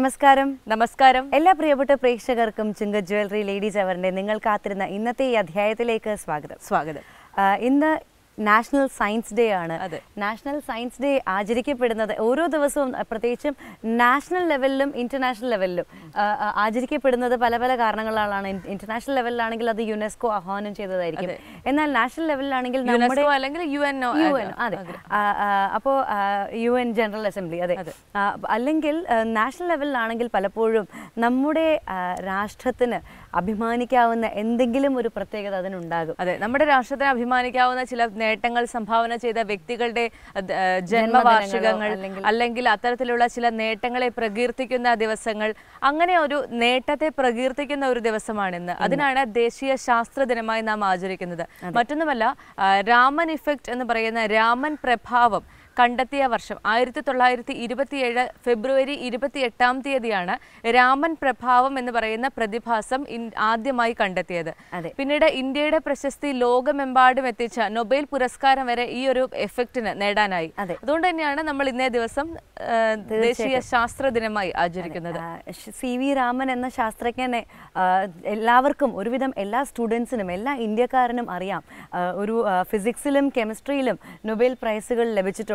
നമസ്കാരം. നമസ്കാരം. എല്ലാ പ്രിയപ്പെട്ട പ്രേക്ഷകർക്കും ചിങ്ക ജ്വല്ലറി ലേഡീസ് അവറിന്റെ നിങ്ങൾ കാത്തിരുന്ന ഇന്നത്തെ ഈ അധ്യായത്തിലേക്ക് സ്വാഗതം. സ്വാഗതം. ഇന്ന് നാഷണൽ സയൻസ് ഡേ ആണ്. നാഷണൽ സയൻസ് ഡേ ആചരിക്കപ്പെടുന്നത് ഓരോ ദിവസവും പ്രത്യേകിച്ചും നാഷണൽ ലെവലിലും ഇന്റർനാഷണൽ ലെവലിലും ആചരിക്കപ്പെടുന്നത് പല പല കാരണങ്ങളാണ് ഇന്റർനാഷണൽ ലെവലിലാണെങ്കിൽ അത് യുനെസ്കോ ആഹ്വാനം ചെയ്തതായിരിക്കും. എന്നാൽ നാഷണൽ ലെവലിലാണെങ്കിൽ നമ്മുടെ അല്ലെങ്കിൽ യു എൻ യു എൻ അതെ. അപ്പോൾ യു എൻ ജനറൽ അസംബ്ലി അതെ. അല്ലെങ്കിൽ നാഷണൽ ലെവലിലാണെങ്കിൽ പലപ്പോഴും നമ്മുടെ രാഷ്ട്രത്തിന് അഭിമാനിക്കാവുന്ന എന്തെങ്കിലും ഒരു പ്രത്യേകത അതിനുണ്ടാകും. അതെ. നമ്മുടെ രാഷ്ട്രത്തിന് അഭിമാനിക്കാവുന്ന ചില നേട്ടങ്ങൾ സംഭാവന ചെയ്ത വ്യക്തികളുടെ ജന്മവാർഷികങ്ങൾ അല്ലെങ്കിൽ- അത്തരത്തിലുള്ള ചില നേട്ടങ്ങളെ പ്രകീർത്തിക്കുന്ന ദിവസങ്ങൾ അങ്ങനെ ഒരു നേട്ടത്തെ പ്രകീർത്തിക്കുന്ന ഒരു ദിവസമാണിന്ന്. അതിനാണ് ദേശീയ ശാസ്ത്ര ദിനമായി നാം ആചരിക്കുന്നത്. മറ്റൊന്നുമല്ല രാമൻ ഇഫക്റ്റ് എന്ന് പറയുന്ന രാമൻ പ്രഭാവം കണ്ടെത്തിയ വർഷം. ആയിരത്തി തൊള്ളായിരത്തി ഇരുപത്തിയേഴ് ഫെബ്രുവരി ഇരുപത്തി എട്ടാം തീയതിയാണ് രാമൻ പ്രഭാവം എന്ന് പറയുന്ന പ്രതിഭാസം ആദ്യമായി കണ്ടെത്തിയത്. പിന്നീട് ഇന്ത്യയുടെ പ്രശസ്തി ലോകമെമ്പാടും എത്തിച്ച നൊബേൽ പുരസ്കാരം വരെ ഈ ഒരു എഫക്റ്റിന് നേടാനായി. അതെ. അതുകൊണ്ട് തന്നെയാണ് നമ്മൾ ഇന്നേ ദിവസം ദേശീയ ശാസ്ത്ര ദിനമായി ആചരിക്കുന്നത്. സി വി രാമൻ എന്ന ശാസ്ത്രജ്ഞനെ എല്ലാവർക്കും ഒരുവിധം എല്ലാ സ്റ്റുഡൻസിനും എല്ലാ ഇന്ത്യക്കാരനും അറിയാം. ഒരു ഫിസിക്സിലും കെമിസ്ട്രിയിലും നൊബേൽ പ്രൈസുകൾ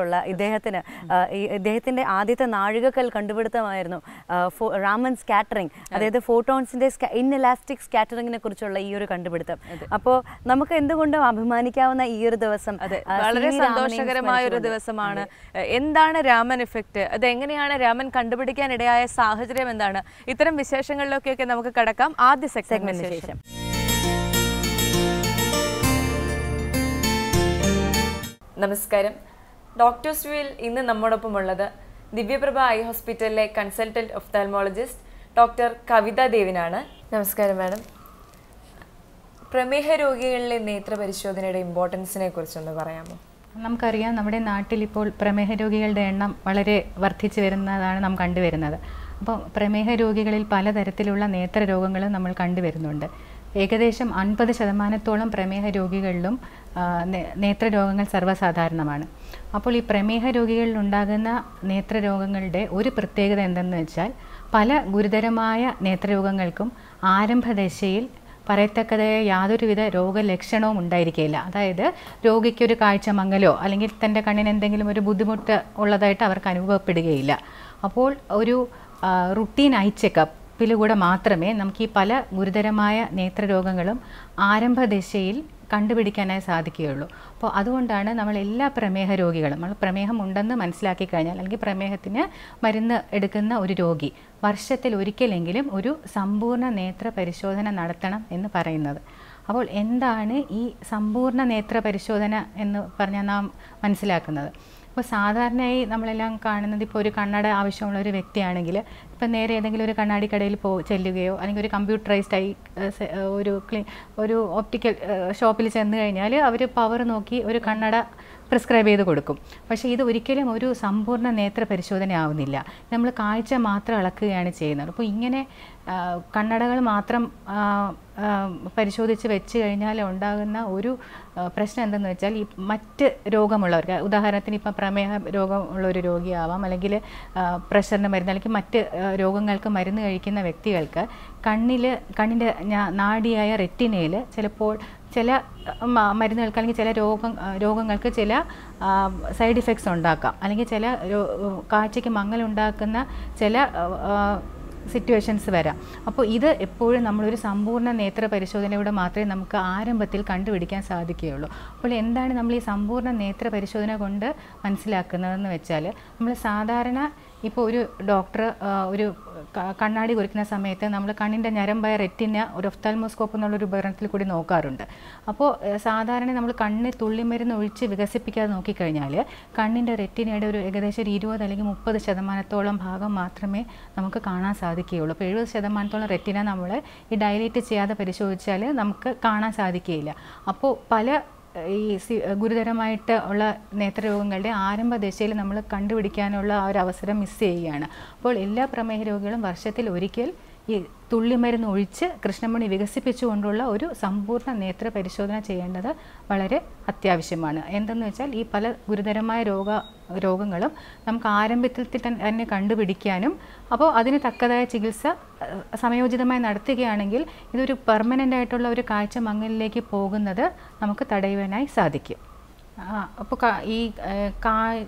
ലഭിച്ചിട്ടുള്ള ഇദ്ദേഹത്തിന് ഇദ്ദേഹത്തിന്റെ ആദ്യത്തെ നാഴികക്കൽ കണ്ടുപിടുത്തമായിരുന്നു റാമൻ സ്കാറ്ററിംഗ് അതായത് ഫോട്ടോൺസിന്റെ ഇൻഇലാസ്റ്റിക് സ്കാറ്ററിങ്ങിനെ കുറിച്ചുള്ള ഈ ഒരു കണ്ടുപിടുത്തം. അപ്പോൾ നമുക്ക് എന്തുകൊണ്ടും അഭിമാനിക്കാവുന്ന ഈ ഒരു ദിവസം. വളരെ സന്തോഷകരമായ ഒരു ദിവസമാണ്. എന്താണ് രാമൻ ഇഫക്റ്റ് അത് എങ്ങനെയാണ് രാമൻ കണ്ടുപിടിക്കാൻ ഇടയായ സാഹചര്യം എന്താണ്? ഇത്തരം വിശേഷങ്ങളിലൊക്കെയൊക്കെ നമുക്ക് കടക്കാം. ആദ്യ സെഗ്മെന്റിന് ശേഷം. നമസ്കാരം. ഡോക്ടേഴ്സ് വ്യൂവിൽ ഇന്ന് നമ്മോടൊപ്പം ഉള്ളത് ദിവ്യപ്രഭ ഐ ഹോസ്പിറ്റലിലെ കൺസൾട്ടന്റ് ഒഫ്താൽമോളജിസ്റ്റ് ഡോക്ടർ കവിത ദേവിനാണ്. നമസ്കാരം മാഡം പ്രമേഹ രോഗികളിലെ നേത്ര പരിശോധനയുടെ ഇമ്പോർട്ടൻസിനെ കുറിച്ചൊന്ന് പറയാമോ? നമുക്കറിയാം നമ്മുടെ നാട്ടിൽ ഇപ്പോൾ പ്രമേഹ രോഗികളുടെ എണ്ണം വളരെ വർദ്ധിച്ചു വരുന്നതാണ് നാം കണ്ടുവരുന്നത്. അപ്പോൾ പ്രമേഹ രോഗികളിൽ പലതരത്തിലുള്ള നേത്ര രോഗങ്ങളും നമ്മൾ കണ്ടുവരുന്നുണ്ട്. ഏകദേശം അൻപത് ശതമാനത്തോളം പ്രമേഹ രോഗികളിലും നേത്രരോഗങ്ങൾ സർവസാധാരണമാണ്. അപ്പോൾ ഈ പ്രമേഹ രോഗികളിൽ ഉണ്ടാകുന്ന നേത്രരോഗങ്ങളുടെ ഒരു പ്രത്യേകത എന്തെന്ന് വെച്ചാൽ പല ഗുരുതരമായ നേത്രരോഗങ്ങൾക്കും ആരംഭദശയിൽ പറയത്തക്കതായ യാതൊരുവിധ രോഗലക്ഷണവും ഉണ്ടായിരിക്കില്ല അതായത് രോഗിക്കൊരു കാഴ്ച മങ്ങലോ അല്ലെങ്കിൽ തന്റെ കണ്ണിന് എന്തെങ്കിലും ഒരു ബുദ്ധിമുട്ട് ഉള്ളതായിട്ട് അവർക്ക് അനുഭവപ്പെടുകയില്ല. അപ്പോൾ ഒരു റുട്ടീൻ ഐ ചെക്കപ്പിലൂടെ മാത്രമേ നമുക്ക് ഈ പല ഗുരുതരമായ നേത്രരോഗങ്ങളും ആരംഭദശയിൽ കണ്ടുപിടിക്കാനായി സാധിക്കുകയുള്ളൂ. അപ്പോൾ അതുകൊണ്ടാണ് നമ്മൾ എല്ലാ പ്രമേഹ രോഗികളും നമ്മൾ പ്രമേഹം ഉണ്ടെന്ന് മനസ്സിലാക്കി കഴിഞ്ഞാൽ അല്ലെങ്കിൽ പ്രമേഹത്തിന് മരുന്ന് എടുക്കുന്ന ഒരു രോഗി വർഷത്തിൽ ഒരിക്കലെങ്കിലും ഒരു സമ്പൂർണ നേത്ര പരിശോധന നടത്തണം എന്ന് പറയുന്നത്. അപ്പോൾ എന്താണ് ഈ സമ്പൂർണ നേത്ര പരിശോധന എന്ന് പറഞ്ഞാൽ നാം മനസ്സിലാക്കുന്നത്? അപ്പോൾ സാധാരണയായി നമ്മളെല്ലാം കാണുന്നത് ഇപ്പോൾ ഒരു കണ്ണട ആവശ്യമുള്ള ഒരു വ്യക്തിയാണെങ്കിൽ ഇപ്പം നേരെ ഏതെങ്കിലും ഒരു കണ്ണാടി കടയിൽ പോ ചെല്ലുകയോ അല്ലെങ്കിൽ ഒരു കമ്പ്യൂട്ടറൈസ്ഡ് ആയി ഒരു ക്ലി ഒരു ഓപ്റ്റിക്കൽ ഷോപ്പിൽ ചെന്ന് കഴിഞ്ഞാൽ അവർ പവർ നോക്കി ഒരു കണ്ണട പ്രിസ്ക്രൈബ് ചെയ്ത് കൊടുക്കും. പക്ഷേ ഇത് ഒരിക്കലും ഒരു സമ്പൂർണ നേത്ര പരിശോധന ആവുന്നില്ല നമ്മൾ കാഴ്ച മാത്രം അളക്കുകയാണ് ചെയ്യുന്നത്. അപ്പോൾ ഇങ്ങനെ കണ്ണടകൾ മാത്രം പരിശോധിച്ച് വെച്ച് കഴിഞ്ഞാൽ ഉണ്ടാകുന്ന ഒരു പ്രശ്നം എന്തെന്ന് വെച്ചാൽ ഈ മറ്റ് രോഗമുള്ളവർക്ക് ഉദാഹരണത്തിന് ഇപ്പം പ്രമേഹ രോഗമുള്ള ഒരു രോഗിയാവാം അല്ലെങ്കിൽ പ്രഷറിന് മരുന്ന് അല്ലെങ്കിൽ മറ്റ് രോഗങ്ങൾക്ക് മരുന്ന് കഴിക്കുന്ന വ്യക്തികൾക്ക് കണ്ണിൽ കണ്ണിന്റെ നാടിയായ റെറ്റിനയിൽ ചിലപ്പോൾ ചില മരുന്നുകൾക്ക് അല്ലെങ്കിൽ ചില രോഗം രോഗങ്ങൾക്ക് ചില സൈഡ് ഇഫക്ട്സ് ഉണ്ടാക്കാം. അല്ലെങ്കിൽ ചില കാഴ്ചയ്ക്ക് മങ്ങലുണ്ടാക്കുന്ന ചില സിറ്റുവേഷൻസ് വരാം. അപ്പോൾ ഇത് എപ്പോഴും നമ്മളൊരു സമ്പൂർണ നേത്ര പരിശോധനയുടെ മാത്രമേ നമുക്ക് ആരംഭത്തിൽ കണ്ടുപിടിക്കാൻ സാധിക്കുകയുള്ളൂ. അപ്പോൾ എന്താണ് നമ്മൾ ഈ സമ്പൂർണ നേത്ര പരിശോധന കൊണ്ട് മനസ്സിലാക്കുന്നതെന്ന് വെച്ചാൽ നമ്മൾ സാധാരണ ഇപ്പോൾ ഒരു ഡോക്ടർ ഒരു കണ്ണാടി കുറിക്കുന്ന സമയത്ത് നമ്മൾ കണ്ണിന്റെ ഞരമ്പായ റെറ്റിന ഒരു ഒഫ്താൽമോസ്കോപ്പ് എന്നുള്ള ഒരു ഉപകരണത്തിൽ കൂടി നോക്കാറുണ്ട്. അപ്പോൾ സാധാരണ നമ്മൾ കണ്ണ് തുള്ളിമരുന്ന് ഒഴിച്ച് വികസിപ്പിക്കാതെ നോക്കിക്കഴിഞ്ഞാൽ കണ്ണിന്റെ റെറ്റിനയുടെ ഒരു ഏകദേശം ഒരു ഇരുപത് അല്ലെങ്കിൽ മുപ്പത് ശതമാനത്തോളം ഭാഗം മാത്രമേ നമുക്ക് കാണാൻ സാധിക്കുകയുള്ളൂ. അപ്പോൾ എഴുപത് ശതമാനത്തോളം റെറ്റിന നമ്മൾ ഈ ഡയലേറ്റ് ചെയ്യാതെ പരിശോധിച്ചാൽ നമുക്ക് കാണാൻ സാധിക്കുകയില്ല. അപ്പോൾ പല ഈ ഗുരുതരമായിട്ട് ഉള്ള നേത്രരോഗങ്ങളുടെ ആരംഭ ദശയിൽ നമ്മൾ കണ്ടുപിടിക്കാനുള്ള ആ ഒരു അവസരം മിസ് ചെയ്യുകയാണ്. അപ്പോൾ എല്ലാ പ്രമേഹ രോഗികളും വർഷത്തിൽ ഒരിക്കൽ ഈ തുള്ളിമരുന്ന് ഒഴിച്ച് കൃഷ്ണമണി വികസിപ്പിച്ചുകൊണ്ടുള്ള ഒരു സമ്പൂർണ നേത്ര പരിശോധന ചെയ്യേണ്ടത് വളരെ അത്യാവശ്യമാണ്. എന്തെന്ന് വെച്ചാൽ ഈ പല ഗുരുതരമായ രോഗ രോഗങ്ങളും നമുക്ക് ആരംഭത്തിൽ തന്നെ കണ്ടുപിടിക്കാനും അപ്പോൾ അതിന് തക്കതായ ചികിത്സ സമയോചിതമായി നടത്തുകയാണെങ്കിൽ ഇതൊരു പെർമനന്റ് ആയിട്ടുള്ള ഒരു കാഴ്ച മങ്ങലിലേക്ക് പോകുന്നത് നമുക്ക് തടയുവാനായി സാധിക്കും. അപ്പോൾ ഈ കാ-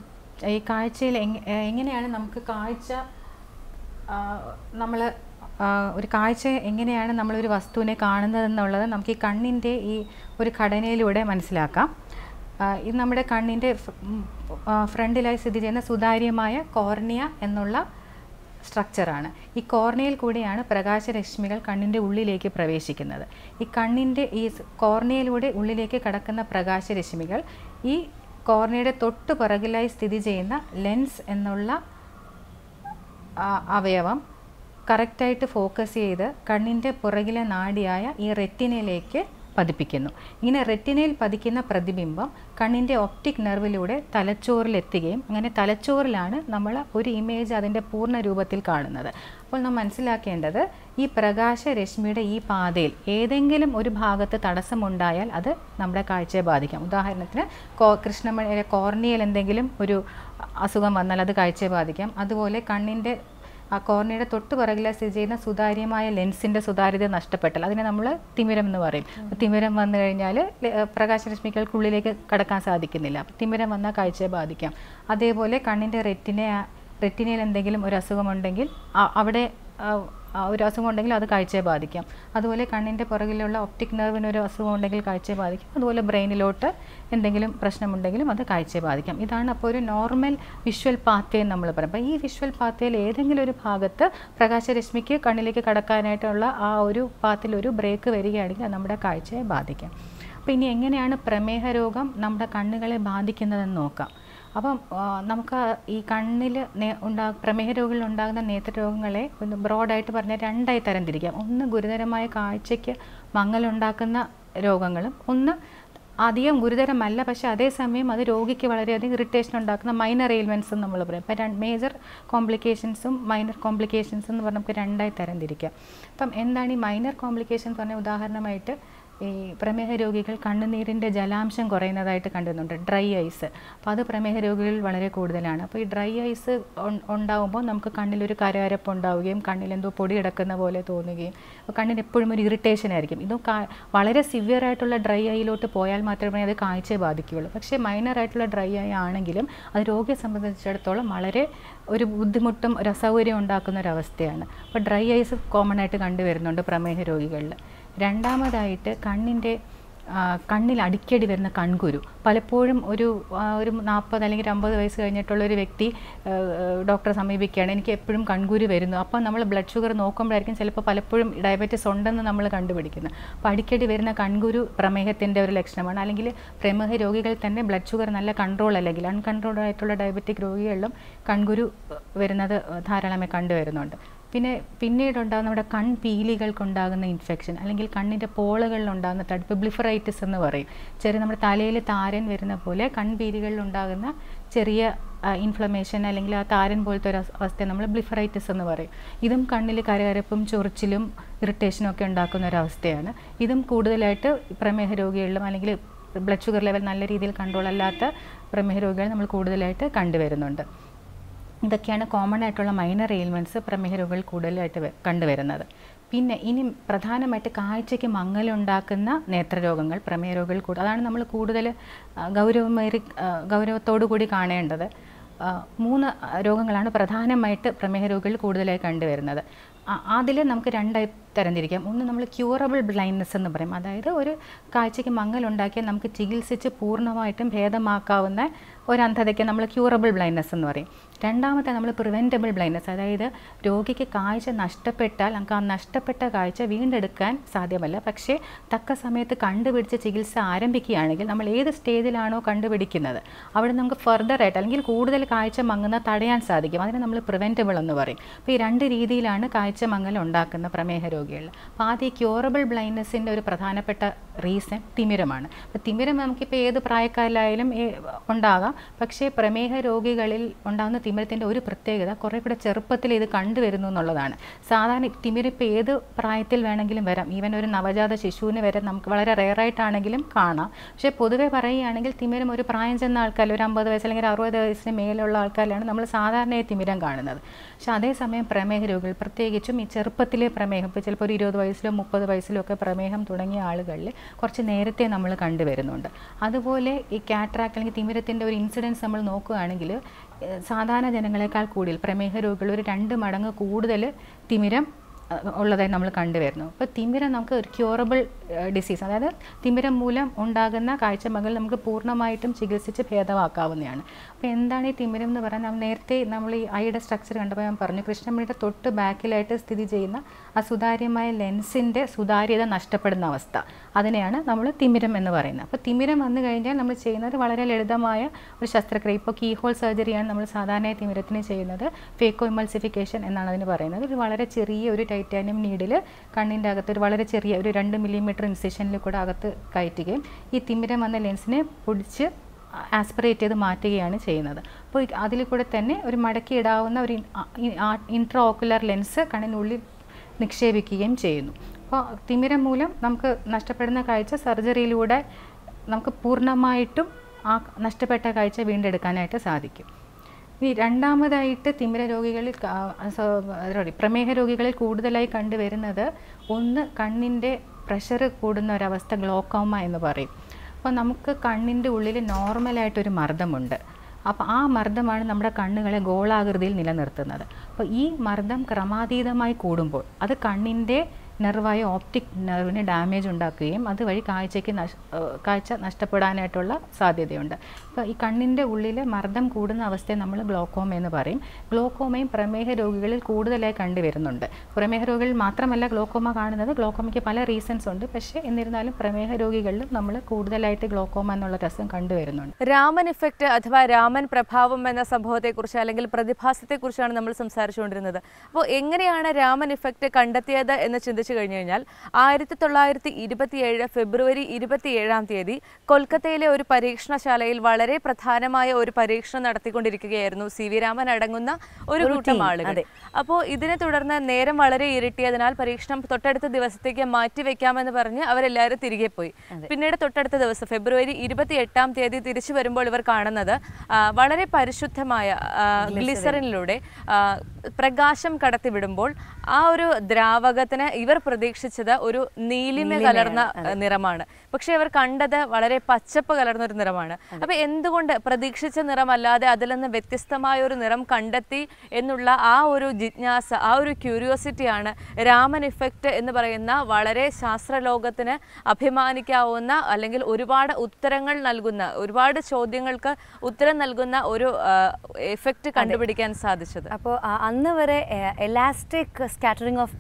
ഈ കാഴ്ചയിൽ എങ്ങനെയാണ് നമുക്ക് കാഴ്ച നമ്മൾ ഒരു കാഴ്ച എങ്ങനെയാണ് നമ്മളൊരു വസ്തുവിനെ കാണുന്നത് എന്നുള്ളത് നമുക്ക് ഈ കണ്ണിന്റെ ഈ ഒരു ഘടനയിലൂടെ മനസ്സിലാക്കാം. ഇത് നമ്മുടെ കണ്ണിന്റെ ഫ്രണ്ടിലായി സ്ഥിതി ചെയ്യുന്ന സുതാര്യമായ കോർണിയ എന്നുള്ള സ്ട്രക്ചറാണ്. ഈ കോർണിയയിൽ കൂടിയാണ് പ്രകാശരശ്മികൾ കണ്ണിന്റെ ഉള്ളിലേക്ക് പ്രവേശിക്കുന്നത്. ഈ കണ്ണിന്റെ ഈ കോർണിയയിലൂടെ ഉള്ളിലേക്ക് കടക്കുന്ന പ്രകാശരശ്മികൾ ഈ കോർണിയയുടെ തൊട്ടു പിറകിലായി സ്ഥിതി ചെയ്യുന്ന ലെൻസ് എന്നുള്ള അവയവം കറക്റ്റായിട്ട് ഫോക്കസ് ചെയ്ത് കണ്ണിന്റെ പുറകിലെ നാടിയായ ഈ റെറ്റിനയിലേക്ക് പതിപ്പിക്കുന്നു. ഇങ്ങനെ റെറ്റിനയിൽ പതിക്കുന്ന പ്രതിബിംബം കണ്ണിന്റെ ഒപ്റ്റിക് നെർവിലൂടെ തലച്ചോറിലെത്തുകയും അങ്ങനെ തലച്ചോറിലാണ് നമ്മൾ ഒരു ഇമേജ് അതിന്റെ പൂർണ രൂപത്തിൽ കാണുന്നത്. അപ്പോൾ നാം മനസ്സിലാക്കേണ്ടത് ഈ പ്രകാശരശ്മിയുടെ ഈ പാതയിൽ ഏതെങ്കിലും ഒരു ഭാഗത്ത് തടസ്സമുണ്ടായാൽ അത് നമ്മുടെ കാഴ്ചയെ ബാധിക്കാം. ഉദാഹരണത്തിന് കോ കൃഷ്ണമണിയുടെ കോർണിയയിൽ എന്തെങ്കിലും ഒരു അസുഖം വന്നാൽ അത് കാഴ്ചയെ ബാധിക്കാം. അതുപോലെ കണ്ണിന്റെ ആ കോർണിയുടെ തൊട്ട് പിറകിലെ സ്ഥിതി ചെയ്യുന്ന സുതാര്യമായ ലെൻസിന്റെ സുതാര്യത നഷ്ടപ്പെട്ടാൽ അതിനെ നമ്മൾ തിമിരം എന്ന് പറയും. തിമിരം വന്നു കഴിഞ്ഞാൽ പ്രകാശരശ്മികൾക്കുള്ളിലേക്ക് കടക്കാൻ സാധിക്കുന്നില്ല. തിമിരം വന്നാൽ കാഴ്ചയെ ബാധിക്കാം. അതേപോലെ കണ്ണിന്റെ റെറ്റിനെ റെറ്റിനയിൽ എന്തെങ്കിലും ഒരു അസുഖമുണ്ടെങ്കിൽ അവിടെ ഒരു അസുഖം ഉണ്ടെങ്കിൽ അത് കാഴ്ചയെ ബാധിക്കാം. അതുപോലെ കണ്ണിന്റെ പുറകിലുള്ള ഒപ്റ്റിക് നെർവിന് ഒരു അസുഖം ഉണ്ടെങ്കിൽ കാഴ്ചയെ ബാധിക്കും. അതുപോലെ ബ്രെയിനിലോട്ട് എന്തെങ്കിലും പ്രശ്നമുണ്ടെങ്കിലും അത് കാഴ്ചയെ ബാധിക്കാം. ഇതാണ് അപ്പോൾ ഒരു നോർമൽ വിഷ്വൽ പാത്തേ എന്ന് നമ്മൾ പറയും. അപ്പോൾ ഈ വിഷ്വൽ പാത്വേയിൽ ഏതെങ്കിലും ഒരു ഭാഗത്ത് പ്രകാശരശ്മിക്ക് കണ്ണിലേക്ക് കടക്കാനായിട്ടുള്ള ആ ഒരു പാത്തിൽ ഒരു ബ്രേക്ക് വരികയാണെങ്കിൽ നമ്മുടെ കാഴ്ചയെ ബാധിക്കാം. അപ്പോൾ ഇനി എങ്ങനെയാണ് പ്രമേഹ രോഗം നമ്മുടെ കണ്ണുകളെ ബാധിക്കുന്നതെന്ന് നോക്കാം. അപ്പം നമുക്ക് ഈ കണ്ണിൽ ഉണ്ടാ പ്രമേഹ രോഗികളിൽ ഉണ്ടാകുന്ന നേത്രരോഗങ്ങളെ ഒന്ന് ബ്രോഡായിട്ട് പറഞ്ഞാൽ രണ്ടായി തരംതിരിക്കാം. ഒന്ന് ഗുരുതരമായ കാഴ്ചയ്ക്ക് മങ്ങലുണ്ടാക്കുന്ന രോഗങ്ങളും ഒന്ന് അധികം ഗുരുതരമല്ല പക്ഷേ അതേസമയം അത് രോഗിക്ക് വളരെയധികം ഇറിറ്റേഷൻ ഉണ്ടാക്കുന്ന മൈനർ എയിൽമെന്റ്സ് നമ്മൾ പറയും. ഇപ്പം മേജർ കോംപ്ലിക്കേഷൻസും മൈനർ കോംപ്ലിക്കേഷൻസ് എന്ന് പറഞ്ഞാൽ നമുക്ക് രണ്ടായി തരംതിരിക്കാം. അപ്പം എന്താണ് ഈ മൈനർ കോംപ്ലിക്കേഷൻസ് പറഞ്ഞാൽ ഉദാഹരണമായിട്ട് ഈ പ്രമേഹ രോഗികൾ കണ്ണുനീരിന്റെ ജലാംശം കുറയുന്നതായിട്ട് കണ്ടുവരുന്നുണ്ട് ഡ്രൈ ഐസ്. അപ്പോൾ അത് പ്രമേഹ രോഗികളിൽ വളരെ കൂടുതലാണ്. അപ്പോൾ ഈ ഡ്രൈ ഐസ് ഉണ്ടാകുമ്പോൾ നമുക്ക് കണ്ണിലൊരു കരകരപ്പ് ഉണ്ടാവുകയും കണ്ണിലെന്തോ പൊടി കിടക്കുന്ന പോലെ തോന്നുകയും അപ്പോൾ കണ്ണിന് എപ്പോഴും ഒരു ഇറിറ്റേഷൻ ആയിരിക്കും. ഇതും വളരെ സിവിയർ ആയിട്ടുള്ള ഡ്രൈ ഐയിലോട്ട് പോയാൽ മാത്രമേ അത് കാഴ്ചയെ ബാധിക്കുകയുള്ളൂ. പക്ഷേ മൈനർ ആയിട്ടുള്ള ഡ്രൈ ഐ ആണെങ്കിലും അത് രോഗിയെ സംബന്ധിച്ചിടത്തോളം വളരെ ഒരു ബുദ്ധിമുട്ടും ഒരു അസൗകര്യം ഉണ്ടാക്കുന്ന ഒരു അവസ്ഥയാണ്. അപ്പോൾ ഡ്രൈ ഐസ് കോമൺ ആയിട്ട് കണ്ടുവരുന്നുണ്ട് പ്രമേഹ രോഗികളിൽ. രണ്ടാമതായിട്ട് കണ്ണിന്റെ കണ്ണിൽ അടിക്കടി വരുന്ന കൺകുരു. പലപ്പോഴും ഒരു ഒരു നാൽപ്പത് അല്ലെങ്കിൽ ഒരു അമ്പത് വയസ്സ് കഴിഞ്ഞിട്ടുള്ള ഒരു വ്യക്തി ഡോക്ടറെ സമീപിക്കുകയാണ്. എനിക്ക് എപ്പോഴും കൺകുരു വരുന്നു. അപ്പോൾ നമ്മൾ ബ്ലഡ് ഷുഗർ നോക്കുമ്പോഴായിരിക്കും ചിലപ്പോൾ പലപ്പോഴും ഡയബറ്റിസ് ഉണ്ടെന്ന് നമ്മൾ കണ്ടുപിടിക്കുന്നത്. അപ്പോൾ അടിക്കടി വരുന്ന കൺകുരു പ്രമേഹത്തിന്റെ ഒരു ലക്ഷണമാണ്. അല്ലെങ്കിൽ പ്രമേഹ രോഗികൾ തന്നെ ബ്ലഡ് ഷുഗർ നല്ല കൺട്രോൾ അല്ലെങ്കിൽ അൺകൺട്രോൾഡ് ആയിട്ടുള്ള ഡയബറ്റിക് രോഗികളിലും കൺകുരു വരുന്നത് ധാരാളമായി കണ്ടുവരുന്നുണ്ട്. പിന്നെ പിന്നീടുണ്ടാകുന്ന നമ്മുടെ കൺപീലികൾക്കുണ്ടാകുന്ന ഇൻഫെക്ഷൻ അല്ലെങ്കിൽ കണ്ണിന്റെ പോളകളിലുണ്ടാകുന്ന തടുപ്പ് ബ്ലിഫറൈറ്റിസ് എന്ന് പറയും. ചെറിയ നമ്മുടെ തലയിൽ താരൻ വരുന്ന പോലെ കൺപീലികളിലുണ്ടാകുന്ന ചെറിയ ഇൻഫ്ലമേഷൻ അല്ലെങ്കിൽ ആ താരൻ പോലത്തെ ഒരു അവസ്ഥ നമ്മൾ ബ്ലിഫറൈറ്റിസ് എന്ന് പറയും. ഇതും കണ്ണിൽ കരകരപ്പും ചൊറിച്ചിലും ഇറിറ്റേഷനും ഒക്കെ ഉണ്ടാക്കുന്ന ഒരു അവസ്ഥയാണ്. ഇതും കൂടുതലായിട്ട് പ്രമേഹ രോഗികളിലും അല്ലെങ്കിൽ ബ്ലഡ് ഷുഗർ ലെവൽ നല്ല രീതിയിൽ കൺട്രോൾ അല്ലാത്ത പ്രമേഹ രോഗികൾ നമ്മൾ കൂടുതലായിട്ട് കണ്ടുവരുന്നുണ്ട്. ഇതൊക്കെയാണ് കോമൺ ആയിട്ടുള്ള മൈനർ എയിൽമെന്റ്സ് പ്രമേഹ രോഗികൾ കൂടുതലായിട്ട് കണ്ടുവരുന്നത്. പിന്നെ ഇനി പ്രധാനമായിട്ട് കാഴ്ചയ്ക്ക് മങ്ങലുണ്ടാക്കുന്ന നേത്രരോഗങ്ങൾ പ്രമേഹ രോഗികൾ കൂടുതൽ അതാണ് നമ്മൾ കൂടുതൽ ഗൗരവമേറി ഗൗരവത്തോടു കൂടി കാണേണ്ടത്. മൂന്ന് രോഗങ്ങളാണ് പ്രധാനമായിട്ട് പ്രമേഹ രോഗികൾ കൂടുതലായി കണ്ടുവരുന്നത്. അതിൽ നമുക്ക് രണ്ടായി തരംതിരിക്കാം. ഒന്ന് നമ്മൾ ക്യൂറബിൾ ബ്ലൈൻഡ്നെസ് എന്ന് പറയും. അതായത് ഒരു കാഴ്ചയ്ക്ക് മങ്ങലുണ്ടാക്കിയാൽ നമുക്ക് ചികിത്സിച്ച് പൂർണമായിട്ടും ഭേദമാക്കാവുന്ന ഒരു അന്ധതയ്ക്ക് നമ്മൾ ക്യൂറബിൾ ബ്ലൈൻഡ്നെസ് എന്ന് പറയും. രണ്ടാമത്തെ നമ്മൾ പ്രിവെന്റബിൾ ബ്ലൈൻഡ്നെസ് അതായത് രോഗിക്ക് കാഴ്ച നഷ്ടപ്പെട്ടാൽ നമുക്ക് ആ നഷ്ടപ്പെട്ട കാഴ്ച വീണ്ടെടുക്കാൻ സാധ്യമല്ല. പക്ഷേ തക്ക സമയത്ത് കണ്ടുപിടിച്ച് ചികിത്സ ആരംഭിക്കുകയാണെങ്കിൽ നമ്മൾ ഏത് സ്റ്റേജിലാണോ കണ്ടുപിടിക്കുന്നത് അവിടെ നമുക്ക് ഫർദർ ആയിട്ട് അല്ലെങ്കിൽ കൂടുതൽ കാഴ്ച മങ്ങുന്ന തടയാൻ സാധിക്കും. അതിനെ നമ്മൾ പ്രിവെന്റബിൾ എന്ന് പറയും. അപ്പോൾ ഈ രണ്ട് രീതിയിലാണ് കാഴ്ച മങ്ങൽ ഉണ്ടാക്കുന്ന പ്രമേഹ രോഗികളിൽ അപ്പോൾ ആദ്യം ക്യൂറബിൾ ബ്ലൈൻഡ്നെസ്സിന്റെ ഒരു പ്രധാനപ്പെട്ട റീസൺ തിമിരമാണ്. അപ്പോൾ തിമിരം നമുക്കിപ്പോൾ ഏത് പ്രായക്കാരിലായാലും ഉണ്ടാകാം. പക്ഷേ പ്രമേഹ രോഗികളിൽ ഉണ്ടാകുന്ന തിമിരത്തിന്റെ ഒരു പ്രത്യേകത കുറേ കൂടെ ചെറുപ്പത്തിൽ ഇത് കണ്ടുവരുന്നു എന്നുള്ളതാണ്. സാധാരണ തിമിരിപ്പ് ഏത് പ്രായത്തിൽ വേണമെങ്കിലും വരാം. ഈവൻ ഒരു നവജാത ശിശുവിന് വരെ നമുക്ക് വളരെ റെയറായിട്ടാണെങ്കിലും കാണാം. പക്ഷേ പൊതുവെ പറയുകയാണെങ്കിൽ തിമിരം ഒരു പ്രായം ചെന്ന ആൾക്കാർ ഒരു അമ്പത് വയസ്സ് അല്ലെങ്കിൽ അറുപത് വയസ്സിന് മേലുള്ള ആൾക്കാരിലാണ് നമ്മൾ സാധാരണയായി തിമിരം കാണുന്നത്. പക്ഷേ അതേസമയം പ്രമേഹ രോഗികൾ പ്രത്യേകിച്ചും ഈ ചെറുപ്പത്തിലെ പ്രമേഹം ഇപ്പോൾ ചിലപ്പോൾ ഒരു ഇരുപത് വയസ്സിലോ മുപ്പത് വയസ്സിലോ ഒക്കെ പ്രമേഹം തുടങ്ങിയ ആളുകളിൽ കുറച്ച് നേരത്തെ നമ്മൾ കണ്ടുവരുന്നുണ്ട്. അതുപോലെ ഈ കാറ്ററാക്ട് അല്ലെങ്കിൽ തിമിരത്തിന്റെ ഒരു ഇൻസിഡൻസ് നമ്മൾ നോക്കുകയാണെങ്കിൽ സാധാരണ ജനങ്ങളെക്കാൾ കൂടുതൽ പ്രമേഹ രോഗികൾ ഒരു രണ്ട് മടങ്ങ് കൂടുതൽ തിമിരം ഉള്ളതായി നമ്മൾ കണ്ടുവരുന്നു. അപ്പോൾ തിമിരം നമുക്ക് ഒരു ക്യൂറബിൾ ഡിസീസ് അതായത് തിമിരം മൂലം ഉണ്ടാകുന്ന കാഴ്ചമകൾ നമുക്ക് പൂർണമായിട്ടും ചികിത്സിച്ച് ഭേദമാക്കാവുന്നതാണ് അപ്പോൾ എന്താണ് ഈ തിമിരം എന്ന് പറഞ്ഞാൽ നേരത്തെ നമ്മൾ ഈ ഐയുടെ സ്ട്രക്ചർ കണ്ടപ്പോൾ ഞാൻ പറഞ്ഞു കൃഷ്ണമണിയുടെ തൊട്ട് ബാക്കിലായിട്ട് സ്ഥിതി ചെയ്യുന്ന ആ സുതാര്യമായ ലെൻസിന്റെ സുതാര്യത നഷ്ടപ്പെടുന്ന അവസ്ഥ. അതിനെയാണ് നമ്മൾ തിമിരം എന്ന് പറയുന്നത്. അപ്പോൾ തിമിരം വന്നു കഴിഞ്ഞാൽ നമ്മൾ ചെയ്യുന്നത് വളരെ ലളിതമായ ഒരു ശസ്ത്രക്രിയ. ഇപ്പോൾ കീഹോൾ സർജറിയാണ് നമ്മൾ സാധാരണയായി തിമിരത്തിന് ചെയ്യുന്നത്. ഫേക്കോ ഇമൾസിഫിക്കേഷൻ എന്നാണ് അതിന് പറയുന്നത്. ഒരു വളരെ ചെറിയ ഒരു ടൈറ്റാനിയം നീഡിൽ കണ്ണിന്റെ അകത്ത് ഒരു വളരെ ചെറിയ ഒരു രണ്ട് മില്ലിമീറ്റർ ഇൻസിഷനിൽ കൂടെ അകത്ത് കയറ്റുകയും ഈ തിമിരം വന്ന ലെൻസിനെ പൊടിച്ച് ആസ്പിറേറ്റ് ചെയ്ത് മാറ്റുകയാണ് ചെയ്യുന്നത്. അപ്പോൾ അതിൽ കൂടെ തന്നെ ഒരു മടക്കി ഇടാവുന്ന ഒരു ഇൻട്രാ ഓക്കുലർ ലെൻസ് കണ്ണിനുള്ളിൽ നിക്ഷേപിക്കുകയും ചെയ്യുന്നു. അപ്പോൾ തിമിരം മൂലം നമുക്ക് നഷ്ടപ്പെടുന്ന കാഴ്ച സർജറിയിലൂടെ നമുക്ക് പൂർണമായിട്ടും ആ നഷ്ടപ്പെട്ട കാഴ്ച വീണ്ടെടുക്കാനായിട്ട് സാധിക്കും. ഇനി രണ്ടാമതായിട്ട് തിമിര രോഗികളിൽ സോറി പ്രമേഹ രോഗികളിൽ കൂടുതലായി കണ്ടുവരുന്നത് ഒന്ന് കണ്ണിന്റെ പ്രഷർ കൂടുന്ന ഒരവസ്ഥ ഗ്ലോക്കോമ എന്ന് പറയും. അപ്പോൾ നമുക്ക് കണ്ണിന്റെ ഉള്ളിൽ നോർമലായിട്ടൊരു മർദ്ദമുണ്ട്. അപ്പോൾ ആ മർദ്ദമാണ് നമ്മുടെ കണ്ണുകളെ ഗോളാകൃതിയിൽ നിലനിർത്തുന്നത്. അപ്പോൾ ഈ മർദ്ദം ക്രമാതീതമായി കൂടുമ്പോൾ അത് കണ്ണിന്റെ നെർവായ ഓപ്റ്റിക് നെർവിന് ഡാമേജ് ഉണ്ടാക്കുകയും അതുവഴി കാഴ്ചയ്ക്ക് കാഴ്ച നഷ്ടപ്പെടാനായിട്ടുള്ള സാധ്യതയുണ്ട്. അപ്പോൾ ഈ കണ്ണിന്റെ ഉള്ളിൽ മർദ്ദം കൂടുന്ന അവസ്ഥയെ നമ്മൾ ഗ്ലോക്കോമ എന്ന് പറയും. ഗ്ലോക്കോമയും പ്രമേഹ രോഗികളിൽ കൂടുതലായി കണ്ടുവരുന്നുണ്ട്. പ്രമേഹ രോഗികളിൽ മാത്രമല്ല ഗ്ലോക്കോമ കാണുന്നത്. ഗ്ലോക്കോമയ്ക്ക് പല റീസൺസ് ഉണ്ട്. പക്ഷേ എന്നിരുന്നാലും പ്രമേഹ രോഗികളിലും നമ്മൾ കൂടുതലായിട്ട് ഗ്ലോക്കോമ എന്നുള്ള രസം കണ്ടുവരുന്നുണ്ട്. രാമൻ ഇഫക്റ്റ് അഥവാ രാമൻ പ്രഭാവം എന്ന സംഭവത്തെക്കുറിച്ച് അല്ലെങ്കിൽ പ്രതിഭാസത്തെക്കുറിച്ചാണ് നമ്മൾ സംസാരിച്ചുകൊണ്ടിരുന്നത്. അപ്പോൾ എങ്ങനെയാണ് രാമൻ ഇഫക്റ്റ് കണ്ടെത്തിയത് എന്ന് ചിന്തിച്ചു കഴിഞ്ഞു കഴിഞ്ഞാൽ ആയിരത്തി തൊള്ളായിരത്തി ഇരുപത്തിയേഴ് ഫെബ്രുവരി ഇരുപത്തിയേഴാം തീയതി കൊൽക്കത്തയിലെ ഒരു പരീക്ഷണശാലയിൽ വളരെ പ്രധാനമായ ഒരു പരീക്ഷണം നടത്തിക്കൊണ്ടിരിക്കുകയായിരുന്നു. സി വി രാമൻ അടങ്ങുന്ന ഒരു കൂട്ടം ആളുകൾ. അപ്പോൾ ഇതിനെ തുടർന്ന് നേരം വളരെ ഇരട്ടിയതിനാൽ പരീക്ഷണം തൊട്ടടുത്ത ദിവസത്തേക്ക് മാറ്റിവെക്കാമെന്ന് പറഞ്ഞ് അവരെല്ലാവരും തിരികെ പോയി. പിന്നീട് തൊട്ടടുത്ത ദിവസം ഫെബ്രുവരി ഇരുപത്തി എട്ടാം തീയതി തിരിച്ചു വരുമ്പോൾ ഇവർ കാണുന്നത് വളരെ പരിശുദ്ധമായ ഗ്ലിസറിനിലൂടെ പ്രകാശം കടത്തിവിടുമ്പോൾ ആ ഒരു ദ്രാവകത്തിന് ഇവർ പ്രതീക്ഷിച്ചത് ഒരു നീലിമ കലർന്ന നിറമാണ്. പക്ഷെ അവർ കണ്ടത് വളരെ പച്ചപ്പ് കലർന്ന ഒരു നിറമാണ്. അപ്പൊ എന്തുകൊണ്ട് പ്രതീക്ഷിച്ച നിറമല്ലാതെ അതിൽ നിന്ന് വ്യത്യസ്തമായ ഒരു നിറം കണ്ടെത്തി എന്നുള്ള ആ ഒരു ജിജ്ഞാസ ആ ഒരു ക്യൂരിയോസിറ്റിയാണ് രാമൻ ഇഫക്റ്റ് എന്ന് പറയുന്ന വളരെ ശാസ്ത്രലോകത്തിന് അഭിമാനിക്കാവുന്ന അല്ലെങ്കിൽ ഒരുപാട് ഉത്തരങ്ങൾ നൽകുന്ന ഒരുപാട് ചോദ്യങ്ങൾക്ക് ഉത്തരം നൽകുന്ന ഒരു എഫക്റ്റ് കണ്ടുപിടിക്കാൻ സാധിച്ചത്. അപ്പോൾ അന്ന് വരെ എലാസ്റ്റിക് സ്കാറ്ററിംഗ് ഓഫ്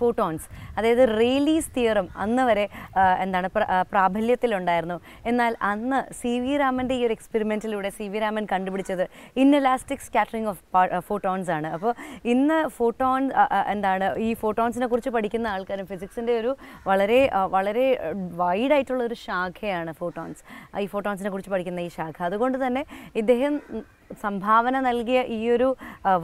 ഫോട്ടോൺസ് അതായത് റെയിലീസ് തിയറം അന്ന് വരെ എന്താണ് പ്രാബല്യത്തിലുണ്ടായിരുന്നു. എന്നാൽ അന്ന് സി വി രാമന്റെ ഈ ഒരു എക്സ്പെരിമെന്റിലൂടെ സി വി രാമൻ കണ്ടുപിടിച്ചത് ഇന്നലാസ്റ്റിക് സ്കാറ്ററിംഗ് ഓഫ് ഫോട്ടോൺസ് ആണ്. അപ്പോൾ ഇന്ന് ഫോട്ടോൺ എന്താണ് ഈ ഫോട്ടോൺസിനെ കുറിച്ച് പഠിക്കുന്ന ആൾക്കാരും ഫിസിക്സിന്റെ ഒരു വളരെ വളരെ വൈഡായിട്ടുള്ള ഒരു ശാഖയാണ് ഫോട്ടോൺസ് ഈ ഫോട്ടോൺസിനെ കുറിച്ച് പഠിക്കുന്ന ഈ ശാഖ. അതുകൊണ്ട് തന്നെ ഇദ്ദേഹം സംഭാവന നൽകിയ ഈ ഒരു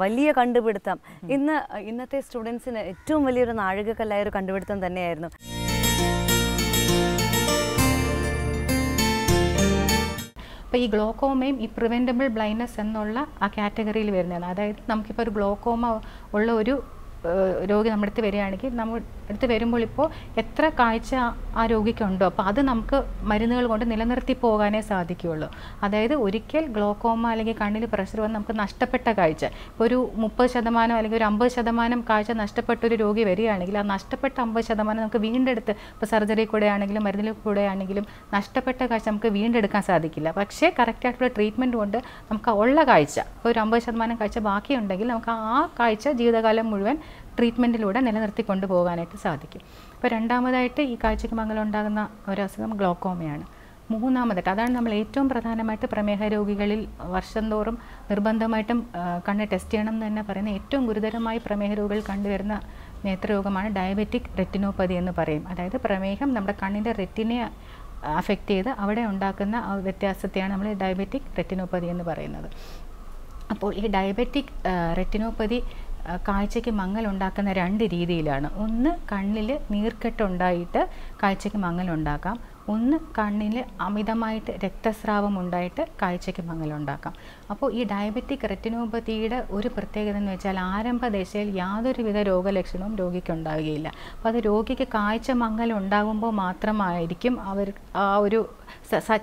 വലിയ കണ്ടുപിടുത്തം. ഇന്ന് ഇന്നത്തെ സ്റ്റുഡൻസിന് ഏറ്റവും വലിയൊരു നാഴികക്കല്ലായ ഒരു കണ്ടുപിടുത്തം തന്നെയായിരുന്നു. അപ്പോൾ ഈ ഗ്ലോക്കോമയും ഈ പ്രിവെന്റബിൾ ബ്ലൈൻഡ്നെസ് എന്നുള്ള ആ കാറ്റഗറിയിൽ വരുന്നതാണ്. അതായത് നമുക്കിപ്പോൾ ഒരു ഗ്ലോക്കോമ ഉള്ള ഒരു രോഗി നമ്മുടെ അടുത്ത് വരികയാണെങ്കിൽ നമ്മൾ അടുത്ത് വരുമ്പോൾ ഇപ്പോൾ എത്ര കാഴ്ച ആ- രോഗിക്കുണ്ടോ? അപ്പോൾ അത് നമുക്ക് മരുന്നുകൾ കൊണ്ട് നിലനിർത്തി പോകാനേ സാധിക്കുകയുള്ളൂ. അതായത് ഒരിക്കൽ ഗ്ലോക്കോമ അല്ലെങ്കിൽ കണ്ണിൽ പ്രഷർ വന്ന് നമുക്ക് നഷ്ടപ്പെട്ട കാഴ്ച. ഇപ്പോൾ ഒരു മുപ്പത് ശതമാനം അല്ലെങ്കിൽ ഒരു അമ്പത് ശതമാനം കാഴ്ച നഷ്ടപ്പെട്ട ഒരു രോഗി വരികയാണെങ്കിൽ ആ നഷ്ടപ്പെട്ട അമ്പത് ശതമാനം നമുക്ക് വീണ്ടെടുത്ത് ഇപ്പോൾ സർജറി കൂടെ ആണെങ്കിലും മരുന്നിൽ കൂടെ ആണെങ്കിലും നഷ്ടപ്പെട്ട കാഴ്ച നമുക്ക് വീണ്ടെടുക്കാൻ സാധിക്കില്ല. പക്ഷേ കറക്റ്റായിട്ടുള്ള ട്രീറ്റ്മെന്റ് കൊണ്ട് നമുക്ക് ഉള്ള കാഴ്ച ഇപ്പോൾ ഒരു അമ്പത് ശതമാനം കാഴ്ച ബാക്കിയുണ്ടെങ്കിൽ നമുക്ക് ആ കാഴ്ച ജീവിതകാലം മുഴുവൻ ട്രീറ്റ്മെന്റിലൂടെ നിലനിർത്തി കൊണ്ടുപോകാനായിട്ട് സാധിക്കും. ഇപ്പോൾ രണ്ടാമതായിട്ട് ഈ കാഴ്ചയ്ക്ക് മംഗലം ഉണ്ടാകുന്ന ഒരു അസുഖം ഗ്ലോക്കോമയാണ് മൂന്നാമതായിട്ട് അതാണ് നമ്മൾ ഏറ്റവും പ്രധാനമായിട്ട് പ്രമേഹ രോഗികളിൽ വർഷം തോറും നിർബന്ധമായിട്ടും കണ്ണ് ടെസ്റ്റ് ചെയ്യണം എന്ന് തന്നെ പറയുന്ന ഏറ്റവും ഗുരുതരമായി പ്രമേഹ രോഗികൾ കണ്ടുവരുന്ന നേത്രരോഗമാണ് ഡയബറ്റിക് റെറ്റിനോപ്പതി എന്ന് പറയും. അതായത് പ്രമേഹം നമ്മുടെ കണ്ണിന്റെ റെറ്റിനെ അഫക്റ്റ് ചെയ്ത് അവിടെ ഉണ്ടാക്കുന്ന വ്യത്യാസത്തെയാണ് നമ്മൾ ഡയബറ്റിക് റെറ്റിനോപ്പതി എന്ന് പറയുന്നത്. അപ്പോൾ ഈ ഡയബറ്റിക് റെറ്റിനോപ്പതി കാഴ്ചയ്ക്ക് മങ്ങലുണ്ടാക്കുന്ന രണ്ട് രീതിയിലാണ്. ഒന്ന് കണ്ണിൽ നീർക്കെട്ടുണ്ടായിട്ട് കാഴ്ചയ്ക്ക് മങ്ങലുണ്ടാക്കാം ഒന്ന് കണ്ണിൽ അമിതമായിട്ട് രക്തസ്രാവം ഉണ്ടായിട്ട് കാഴ്ചയ്ക്ക് മങ്ങലുണ്ടാക്കാം. അപ്പോൾ ഈ ഡയബറ്റിക് റെറ്റിനോപ്പതിയുടെ ഒരു പ്രത്യേകത എന്ന് വെച്ചാൽ ആരംഭ ദശയിൽ യാതൊരുവിധ രോഗലക്ഷണവും രോഗിക്ക് ഉണ്ടാവുകയില്ല അപ്പോൾ അത് രോഗിക്ക് കാഴ്ച മങ്ങൽ ഉണ്ടാകുമ്പോൾ മാത്രമായിരിക്കും അവർ ആ ഒരു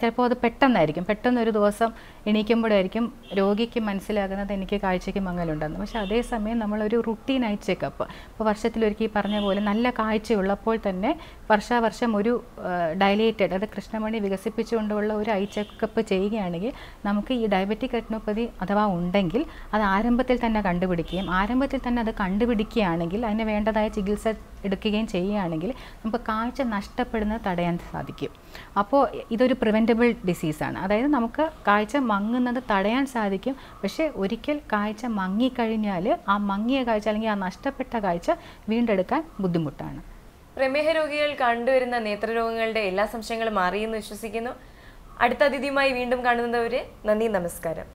ചിലപ്പോൾ അത് പെട്ടെന്നായിരിക്കും. പെട്ടെന്ന് ഒരു ദിവസം എണീക്കുമ്പോഴായിരിക്കും രോഗിക്ക് മനസ്സിലാകുന്നത് എനിക്ക് കാഴ്ചയ്ക്ക് മങ്ങലുണ്ടെന്ന്. പക്ഷേ അതേസമയം നമ്മളൊരു റുട്ടീനായി ചെക്കപ്പ്. ഇപ്പോൾ വർഷത്തിലൊരിക്കൽ ഈ പറഞ്ഞ പോലെ നല്ല കാഴ്ചയുള്ളപ്പോൾ തന്നെ വർഷാവർഷം ഒരു ഡയലേറ്റഡ് അത് കൃഷ്ണമണി വികസിപ്പിച്ചുകൊണ്ടുള്ള ഒരു ഐ ചെക്കപ്പ് ചെയ്യുകയാണെങ്കിൽ നമുക്ക് ഈ ഡയബറ്റിക് റെറ്റിനോപ്പതി അഥവാ ഉണ്ടെങ്കിൽ അത് ആരംഭത്തിൽ തന്നെ കണ്ടുപിടിക്കുകയും ആരംഭത്തിൽ തന്നെ അത് കണ്ടുപിടിക്കുകയാണെങ്കിൽ അതിന് വേണ്ടതായ ചികിത്സ എടുക്കുകയും ചെയ്യുകയാണെങ്കിൽ നമുക്ക് കാഴ്ച നഷ്ടപ്പെടുന്നത് തടയാൻ സാധിക്കും. അപ്പോൾ ഇതൊരു പ്രിവെന്റബിൾ ഡിസീസാണ് അതായത് നമുക്ക് കാഴ്ച മങ്ങുന്നത് തടയാൻ സാധിക്കും. പക്ഷേ ഒരിക്കൽ കാഴ്ച മങ്ങിക്കഴിഞ്ഞാൽ ആ മങ്ങിയ കാഴ്ച അല്ലെങ്കിൽ ആ നഷ്ടപ്പെട്ട കാഴ്ച വീണ്ടെടുക്കാൻ ബുദ്ധിമുട്ടാണ്. പ്രമേഹ രോഗികൾ കണ്ടുവരുന്ന നേത്രരോഗങ്ങളുടെ എല്ലാ സംശയങ്ങളും മാറിയെന്ന് വിശ്വസിക്കുന്നു. അടുത്ത അതിഥിയുമായി വീണ്ടും കാണുന്നവരെ നന്ദി നമസ്കാരം.